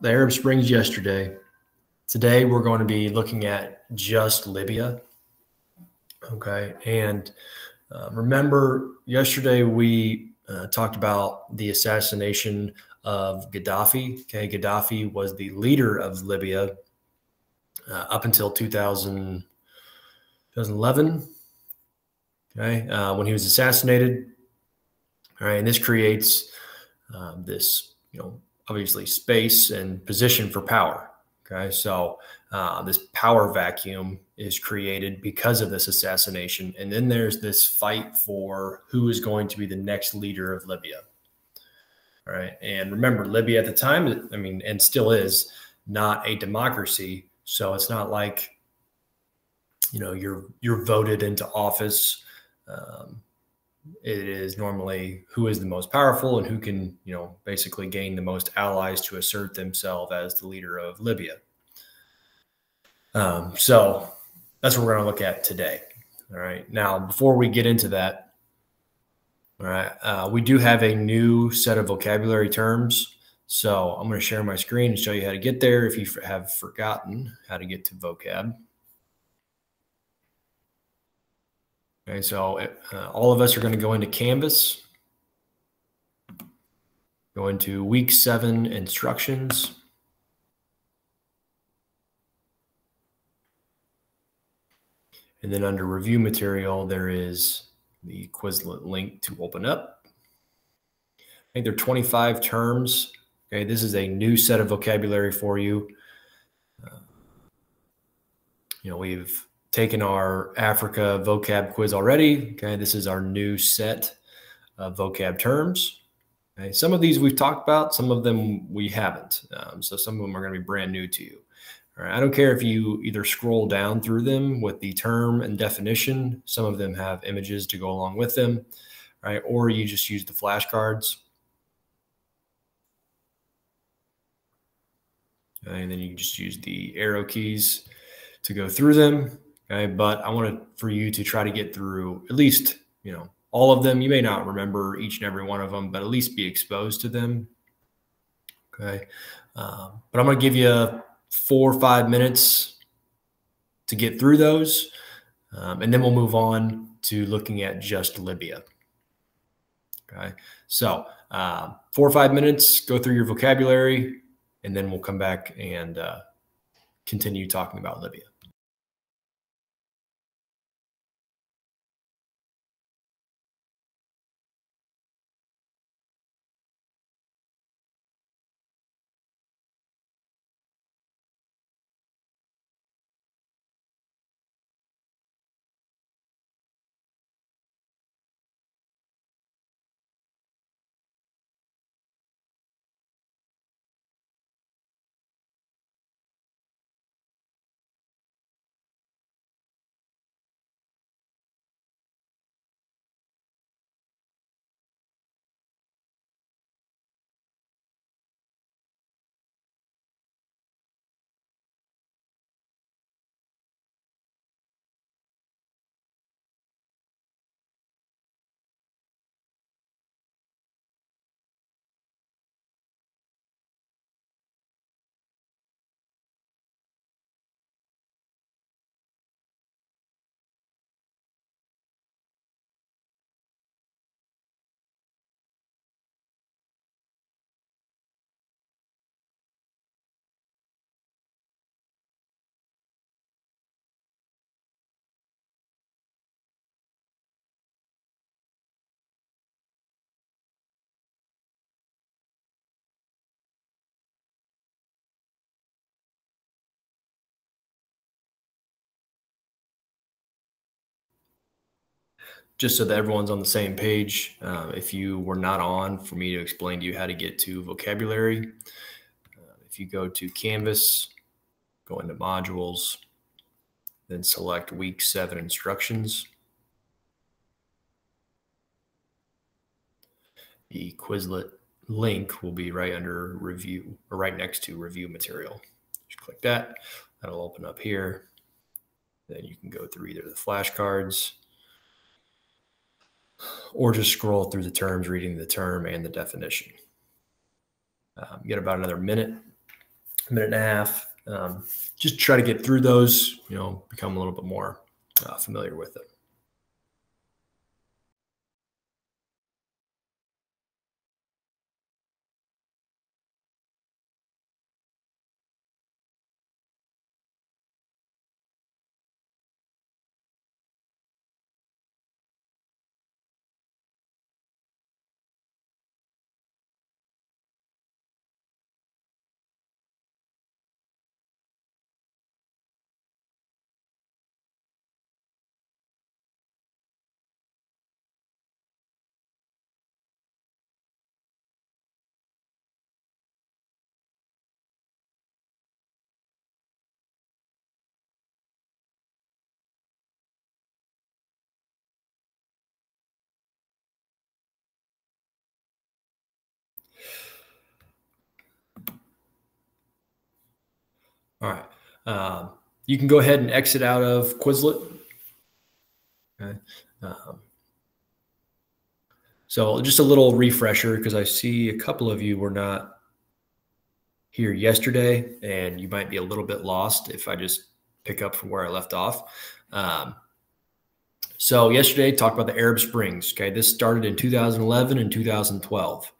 the Arab Springs yesterday. Today, we're going to be looking at just Libya. Okay. And uh, remember, yesterday we uh, talked about the assassination of Gaddafi. Okay. Gaddafi was the leader of Libya uh, up until 2000, 2011. Okay. Uh, when he was assassinated. All right. And this creates um, this, you know, obviously space and position for power. Okay, so uh, this power vacuum is created because of this assassination, and then there's this fight for who is going to be the next leader of Libya. All right, and remember, Libya at the time, I mean, and still is not a democracy, so it's not like you know you're you're voted into office. Um, it is normally who is the most powerful and who can, you know, basically gain the most allies to assert themselves as the leader of Libya. Um, so that's what we're going to look at today. All right. Now, before we get into that, all right, uh, we do have a new set of vocabulary terms. So I'm going to share my screen and show you how to get there if you have forgotten how to get to vocab. Okay, so uh, all of us are going to go into Canvas, go into week seven instructions. And then under review material, there is the Quizlet link to open up. I think there are 25 terms. Okay, this is a new set of vocabulary for you. Uh, you know, we've taken our Africa vocab quiz already. Okay, this is our new set of vocab terms. Okay, some of these we've talked about, some of them we haven't. Um, so some of them are going to be brand new to you. All right, I don't care if you either scroll down through them with the term and definition. Some of them have images to go along with them, right? Or you just use the flashcards. And then you can just use the arrow keys to go through them. Okay. But I wanted for you to try to get through at least, you know, all of them. You may not remember each and every one of them, but at least be exposed to them. Okay. Um, but I'm going to give you four or five minutes to get through those. Um, and then we'll move on to looking at just Libya. Okay. So, uh, four or five minutes, go through your vocabulary, and then we'll come back and uh, continue talking about Libya. Just so that everyone's on the same page, uh, if you were not on for me to explain to you how to get to vocabulary, uh, if you go to Canvas, go into modules, then select week seven instructions. The Quizlet link will be right under review or right next to review material. Just click that. That'll open up here. Then you can go through either the flashcards or just scroll through the terms, reading the term and the definition. Um, get about another minute minute and a half. Um, just try to get through those, you know, become a little bit more uh, familiar with it. All right. Um, you can go ahead and exit out of Quizlet. Okay. Um, so just a little refresher because I see a couple of you were not here yesterday and you might be a little bit lost if I just pick up from where I left off. Um, so yesterday talked about the Arab Springs. Okay. This started in 2011 and 2012.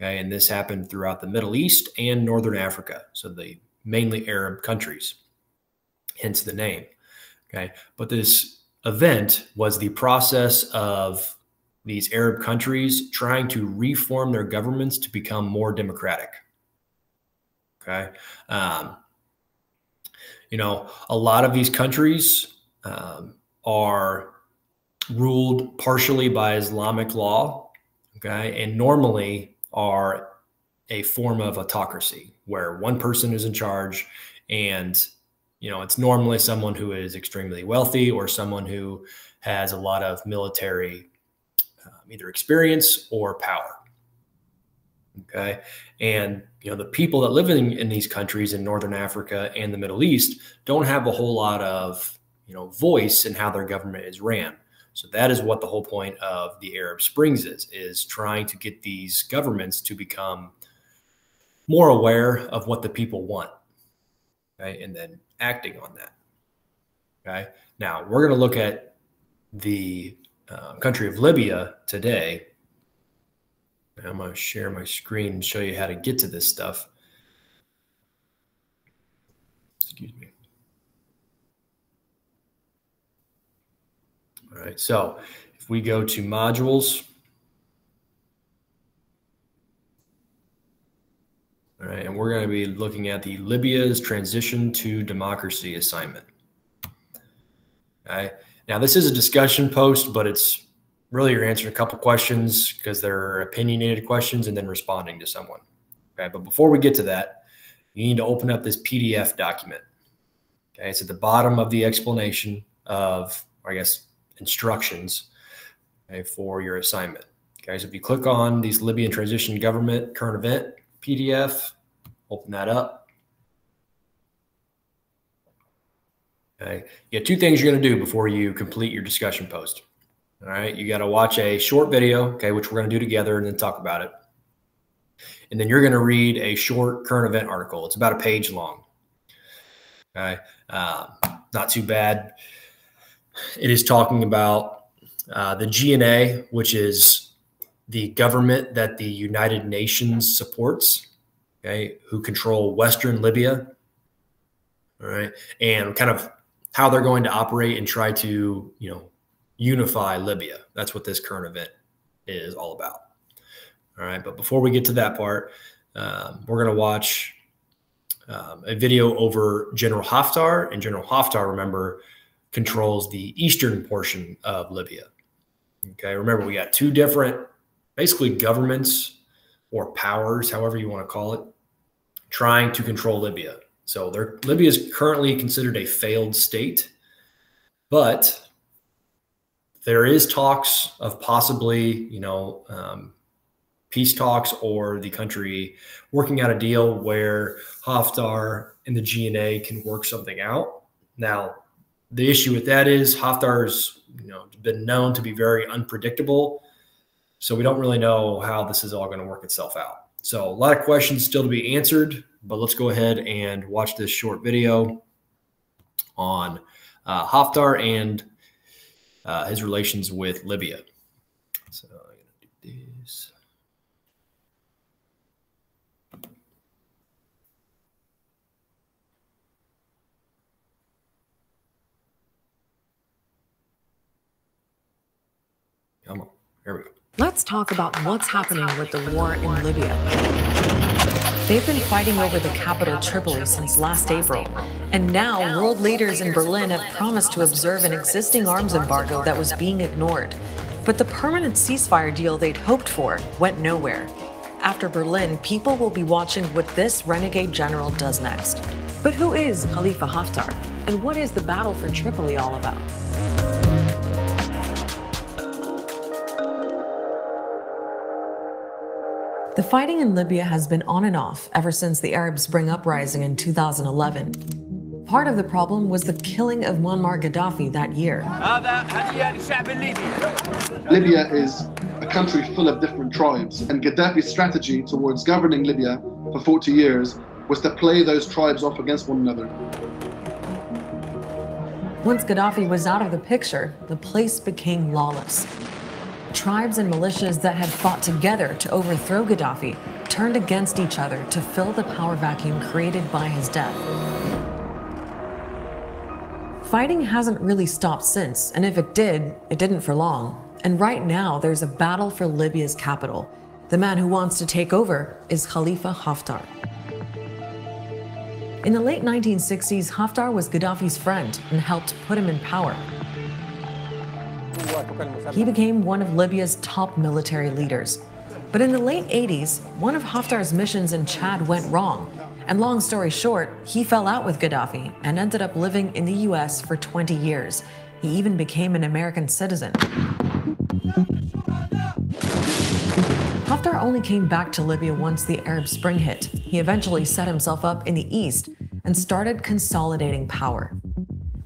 Okay. And this happened throughout the Middle East and Northern Africa. So the mainly Arab countries, hence the name. Okay. But this event was the process of these Arab countries trying to reform their governments to become more democratic. Okay. Um, you know, a lot of these countries um, are ruled partially by Islamic law. Okay. And normally are a form of autocracy where one person is in charge and you know it's normally someone who is extremely wealthy or someone who has a lot of military um, either experience or power. Okay? And you know the people that live in, in these countries in northern africa and the middle east don't have a whole lot of you know voice in how their government is ran. So that is what the whole point of the arab springs is is trying to get these governments to become more aware of what the people want, okay, and then acting on that. Okay. Now we're going to look at the uh, country of Libya today. I'm going to share my screen and show you how to get to this stuff. Excuse me. All right. So if we go to modules, All right, and we're going to be looking at the Libya's transition to democracy assignment. Right, now this is a discussion post, but it's really you're answering a couple questions because they're opinionated questions and then responding to someone. Okay, but before we get to that, you need to open up this PDF document. Okay, it's at the bottom of the explanation of, I guess, instructions okay, for your assignment. Okay, so if you click on these Libyan transition government current event, PDF, open that up. Okay. You got two things you're going to do before you complete your discussion post. All right. You got to watch a short video, okay, which we're going to do together and then talk about it. And then you're going to read a short current event article. It's about a page long. Okay. Uh, not too bad. It is talking about uh, the GNA, which is the government that the United Nations supports, okay, who control Western Libya, all right, and kind of how they're going to operate and try to, you know, unify Libya. That's what this current event is all about. All right, but before we get to that part, um, we're going to watch um, a video over General Haftar, and General Haftar, remember, controls the eastern portion of Libya. Okay, remember we got two different basically governments or powers, however you want to call it, trying to control Libya. So Libya is currently considered a failed state, but there is talks of possibly, you know, um, peace talks or the country working out a deal where Haftar and the GNA can work something out. Now, the issue with that is Haftar's, you know, been known to be very unpredictable so we don't really know how this is all going to work itself out. So a lot of questions still to be answered. But let's go ahead and watch this short video on uh, Haftar and uh, his relations with Libya. So I'm going to do this. Come on. Here we go. Let's talk about what's happening with the war in Libya. They've been fighting over the capital Tripoli since last April, and now world leaders in Berlin have promised to observe an existing arms embargo that was being ignored. But the permanent ceasefire deal they'd hoped for went nowhere. After Berlin, people will be watching what this renegade general does next. But who is Khalifa Haftar? And what is the battle for Tripoli all about? The fighting in Libya has been on and off ever since the Arab Spring uprising in 2011. Part of the problem was the killing of Muammar Gaddafi that year. Libya is a country full of different tribes, and Gaddafi's strategy towards governing Libya for 40 years was to play those tribes off against one another. Once Gaddafi was out of the picture, the place became lawless. Tribes and militias that had fought together to overthrow Gaddafi turned against each other to fill the power vacuum created by his death. Fighting hasn't really stopped since, and if it did, it didn't for long. And right now, there's a battle for Libya's capital. The man who wants to take over is Khalifa Haftar. In the late 1960s, Haftar was Gaddafi's friend and helped put him in power. He became one of Libya's top military leaders. But in the late 80s, one of Haftar's missions in Chad went wrong. And long story short, he fell out with Gaddafi and ended up living in the US for 20 years. He even became an American citizen. Haftar only came back to Libya once the Arab Spring hit. He eventually set himself up in the east and started consolidating power.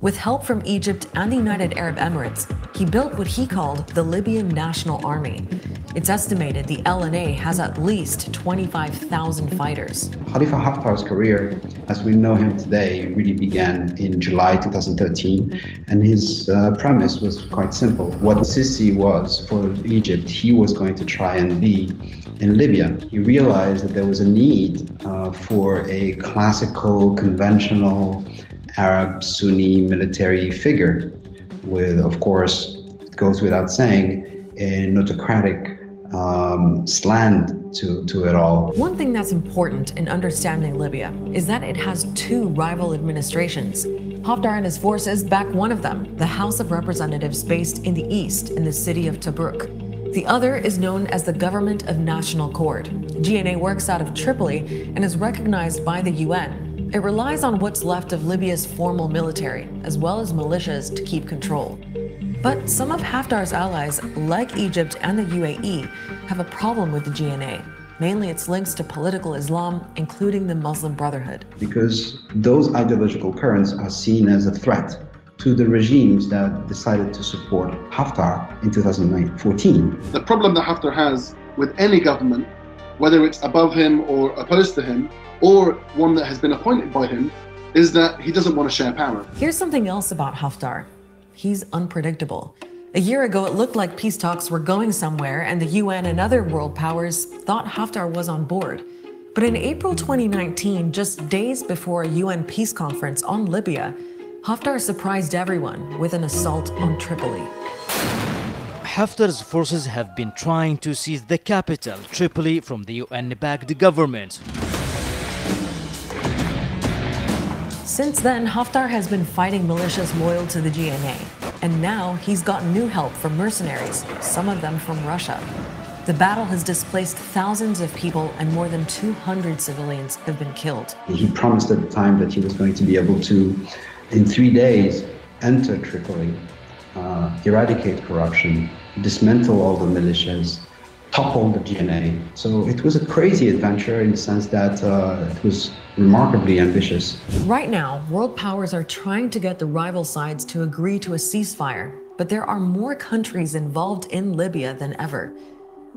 With help from Egypt and the United Arab Emirates, he built what he called the Libyan National Army. It's estimated the LNA has at least 25,000 fighters. Khalifa Haftar's career, as we know him today, really began in July 2013, and his uh, premise was quite simple. What Sisi was for Egypt, he was going to try and be in Libya. He realized that there was a need uh, for a classical, conventional Arab Sunni military figure, with, of course, it goes without saying, an autocratic um, slant to, to it all. One thing that's important in understanding Libya is that it has two rival administrations. Haftar and his forces back one of them, the House of Representatives based in the east in the city of Tobruk. The other is known as the Government of National Accord. GNA works out of Tripoli and is recognized by the UN it relies on what's left of Libya's formal military, as well as militias, to keep control. But some of Haftar's allies, like Egypt and the UAE, have a problem with the GNA. Mainly its links to political Islam, including the Muslim Brotherhood. Because those ideological currents are seen as a threat to the regimes that decided to support Haftar in 2014. The problem that Haftar has with any government, whether it's above him or opposed to him, or one that has been appointed by him, is that he doesn't want to share power. Here's something else about Haftar he's unpredictable. A year ago, it looked like peace talks were going somewhere, and the UN and other world powers thought Haftar was on board. But in April 2019, just days before a UN peace conference on Libya, Haftar surprised everyone with an assault on Tripoli. Haftar's forces have been trying to seize the capital, Tripoli, from the UN backed government. Since then, Haftar has been fighting militias loyal to the GNA, and now he's got new help from mercenaries, some of them from Russia. The battle has displaced thousands of people, and more than 200 civilians have been killed. He promised at the time that he was going to be able to, in three days, enter Tripoli, uh, eradicate corruption, dismantle all the militias, topple the GNA. So it was a crazy adventure in the sense that uh, it was remarkably ambitious. Right now, world powers are trying to get the rival sides to agree to a ceasefire, but there are more countries involved in Libya than ever.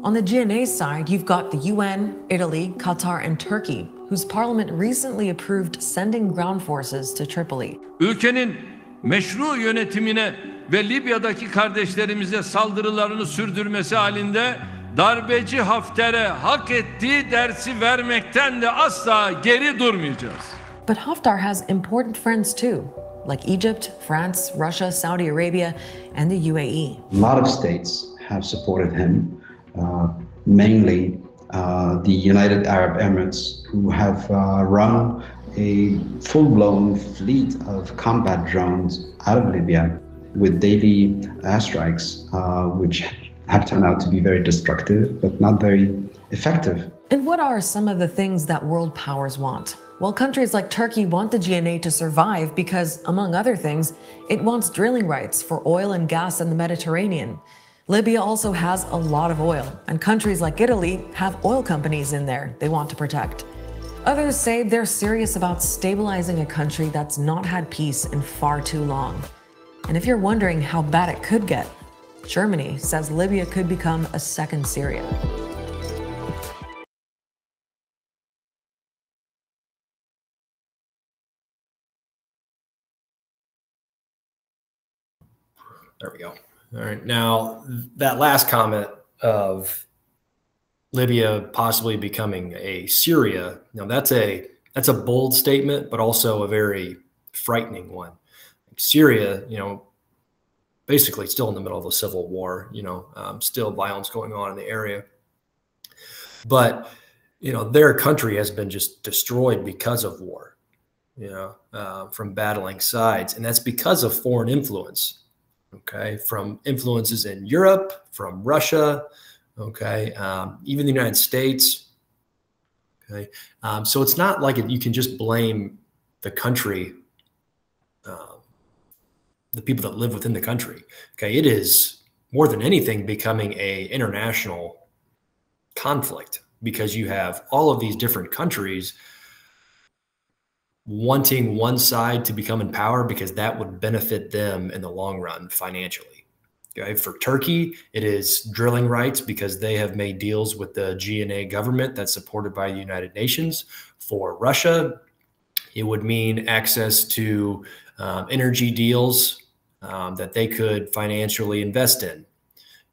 On the GNA side, you've got the UN, Italy, Qatar, and Turkey, whose parliament recently approved sending ground forces to Tripoli. Ülkenin meşru yönetimine ve Libya'daki kardeşlerimize saldırılarını sürdürmesi halinde darbeci Hafter'e hak ettiği dersi vermekten de asla geri durmayacağız. But Haftar has important friends too, like Egypt, France, Russia, Saudi Arabia, and the UAE. A lot of states have supported him, uh, mainly uh, the United Arab Emirates, who have uh, run a full blown fleet of combat drones out of Libya with daily airstrikes, uh, which have turned out to be very destructive but not very effective. And what are some of the things that world powers want? Well, countries like Turkey want the GNA to survive because, among other things, it wants drilling rights for oil and gas in the Mediterranean. Libya also has a lot of oil, and countries like Italy have oil companies in there they want to protect. Others say they're serious about stabilizing a country that's not had peace in far too long. And if you're wondering how bad it could get, Germany says Libya could become a second Syria. There we go. All right. Now, that last comment of Libya possibly becoming a Syria, now that's a that's a bold statement, but also a very frightening one. Syria, you know, basically still in the middle of a civil war, you know, um, still violence going on in the area. But, you know, their country has been just destroyed because of war, you know, uh, from battling sides. And that's because of foreign influence okay, from influences in Europe, from Russia, okay, um, even the United States. Okay, um, so it's not like you can just blame the country, uh, the people that live within the country. Okay, it is more than anything becoming a international conflict because you have all of these different countries wanting one side to become in power because that would benefit them in the long run financially. For Turkey, it is drilling rights because they have made deals with the GNA government that's supported by the United Nations. For Russia, it would mean access to um, energy deals um, that they could financially invest in.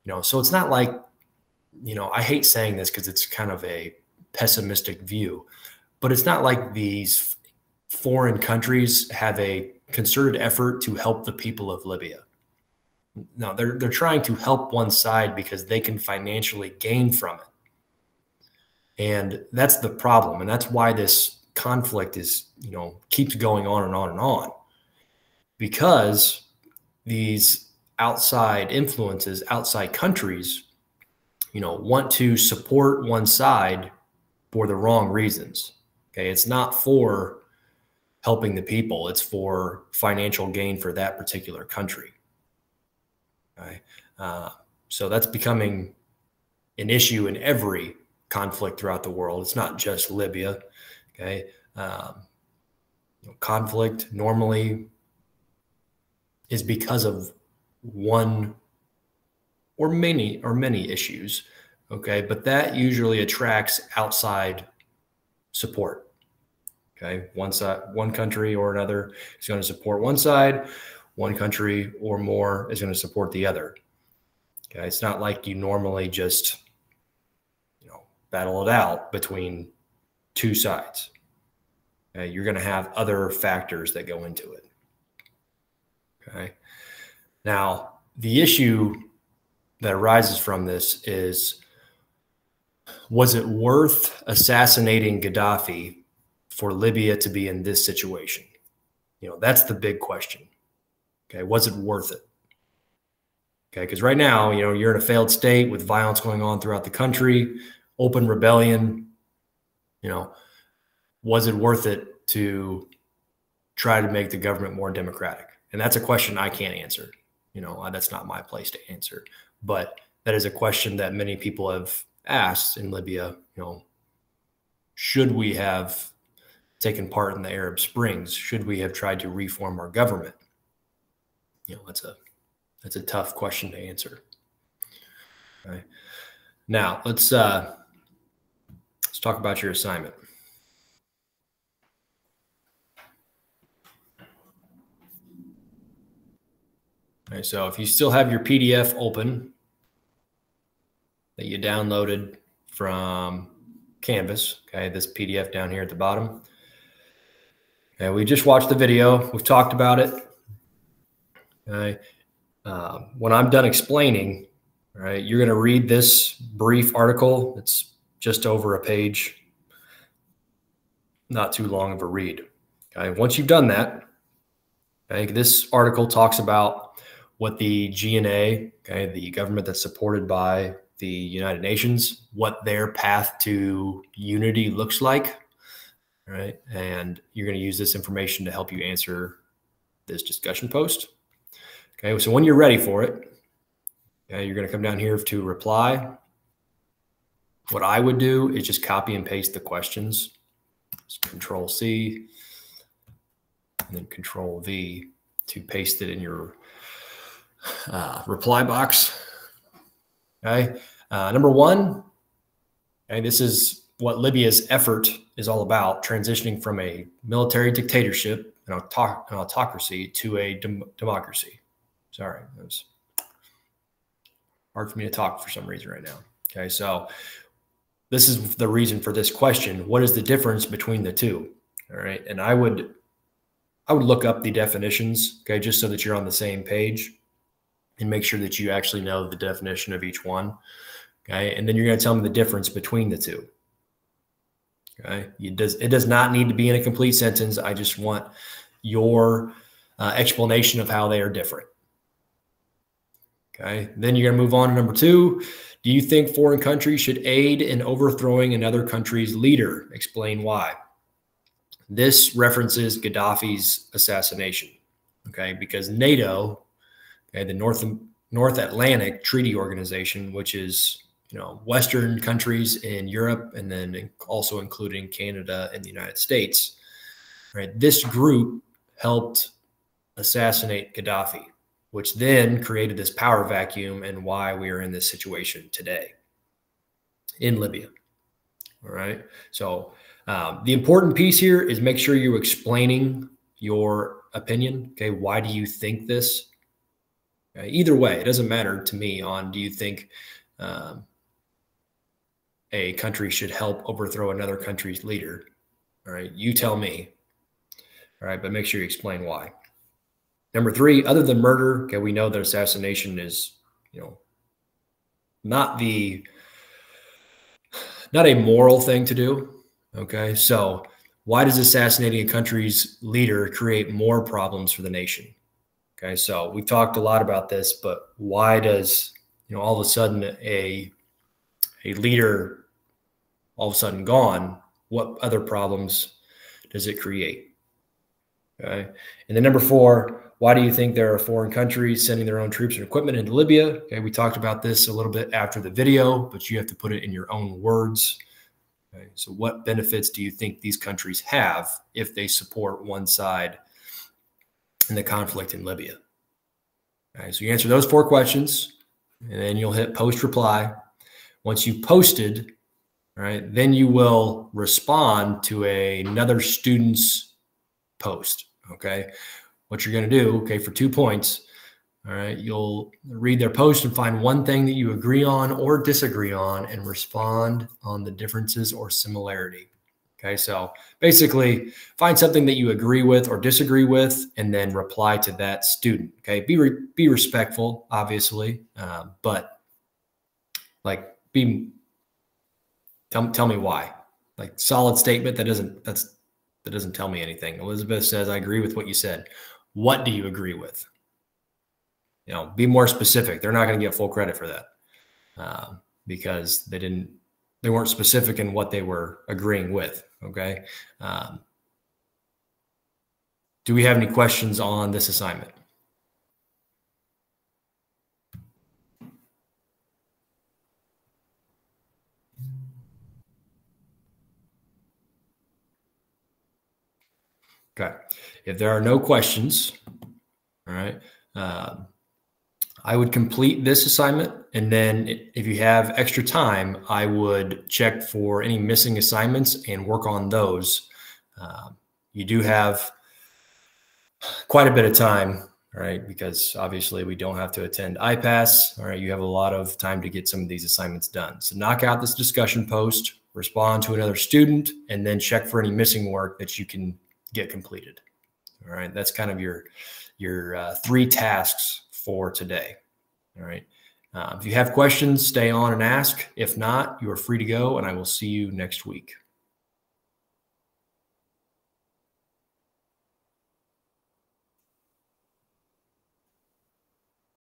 You know, so it's not like, you know, I hate saying this because it's kind of a pessimistic view, but it's not like these foreign countries have a concerted effort to help the people of Libya. No, they're they're trying to help one side because they can financially gain from it. And that's the problem. And that's why this conflict is, you know, keeps going on and on and on. Because these outside influences, outside countries, you know, want to support one side for the wrong reasons. Okay. It's not for helping the people. It's for financial gain for that particular country. Uh, so that's becoming an issue in every conflict throughout the world. It's not just Libya. Okay. Um, conflict normally is because of one or many or many issues. Okay. But that usually attracts outside support. Okay, one side, one country or another is going to support one side, one country or more is going to support the other. Okay, it's not like you normally just, you know, battle it out between two sides. Okay, you're going to have other factors that go into it. Okay, now the issue that arises from this is was it worth assassinating Gaddafi for Libya to be in this situation? You know, that's the big question. Okay. Was it worth it? Okay. Because right now, you know, you're in a failed state with violence going on throughout the country, open rebellion. You know, was it worth it to try to make the government more democratic? And that's a question I can't answer. You know, uh, that's not my place to answer. But that is a question that many people have asked in Libya. You know, should we have taken part in the Arab Springs? Should we have tried to reform our government? you know that's a that's a tough question to answer. Right. Now let's uh, let's talk about your assignment. all right so if you still have your PDF open that you downloaded from Canvas, okay, this PDF down here at the bottom. and we just watched the video. We've talked about it. Okay, uh, when I'm done explaining, right, you're going to read this brief article. It's just over a page, not too long of a read. Okay, once you've done that, okay, this article talks about what the GNA, okay, the government that's supported by the United Nations, what their path to unity looks like, right? And you're going to use this information to help you answer this discussion post. Okay, so when you're ready for it, okay, you're going to come down here to reply. What I would do is just copy and paste the questions. Just control C and then control V to paste it in your uh, reply box. Okay. Uh, number one, okay, this is what Libya's effort is all about transitioning from a military dictatorship and autocracy to a dem democracy. Sorry, it was hard for me to talk for some reason right now. Okay, so this is the reason for this question. What is the difference between the two? All right, and I would I would look up the definitions, okay, just so that you're on the same page and make sure that you actually know the definition of each one. Okay, and then you're going to tell me the difference between the two. Okay, it does it does not need to be in a complete sentence. I just want your uh, explanation of how they are different. Okay. Then you're going to move on to number two. Do you think foreign countries should aid in overthrowing another country's leader? Explain why. This references Gaddafi's assassination. Okay. Because NATO, okay, the North, North Atlantic Treaty Organization, which is, you know, Western countries in Europe and then also including Canada and the United States, right? This group helped assassinate Gaddafi which then created this power vacuum and why we are in this situation today in Libya. All right. So um, the important piece here is make sure you're explaining your opinion. Okay. Why do you think this? Uh, either way, it doesn't matter to me on do you think um, a country should help overthrow another country's leader? All right. You tell me. All right. But make sure you explain why. Number three, other than murder, okay, we know that assassination is, you know, not the not a moral thing to do. Okay. So why does assassinating a country's leader create more problems for the nation? Okay. So we've talked a lot about this, but why does, you know, all of a sudden a a leader all of a sudden gone, what other problems does it create? Okay. And then number four, why do you think there are foreign countries sending their own troops and equipment into Libya? Okay, we talked about this a little bit after the video, but you have to put it in your own words. Okay, so what benefits do you think these countries have if they support one side in the conflict in Libya? Okay, so you answer those four questions, and then you'll hit post reply. Once you posted, all right, then you will respond to a, another student's post. Okay what you're going to do, okay, for two points, all right, you'll read their post and find one thing that you agree on or disagree on and respond on the differences or similarity. Okay, so basically find something that you agree with or disagree with and then reply to that student. Okay, be, re be respectful, obviously, um, but like be, tell, tell me why. Like solid statement that doesn't, that's, that doesn't tell me anything. Elizabeth says, I agree with what you said. What do you agree with? You know, be more specific. They're not going to get full credit for that uh, because they didn't, they weren't specific in what they were agreeing with. Okay. Um, do we have any questions on this assignment? Okay. If there are no questions, all right, uh, I would complete this assignment. And then if you have extra time, I would check for any missing assignments and work on those. Uh, you do have quite a bit of time right? Because obviously we don't have to attend IPASS. All right, you have a lot of time to get some of these assignments done. So knock out this discussion post, respond to another student, and then check for any missing work that you can get completed. All right, that's kind of your your uh, three tasks for today. All right. Uh, if you have questions, stay on and ask. If not, you are free to go, and I will see you next week.